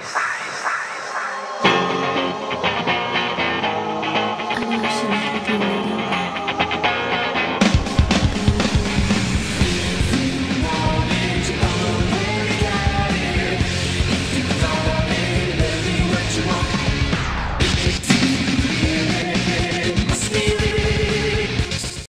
Isa.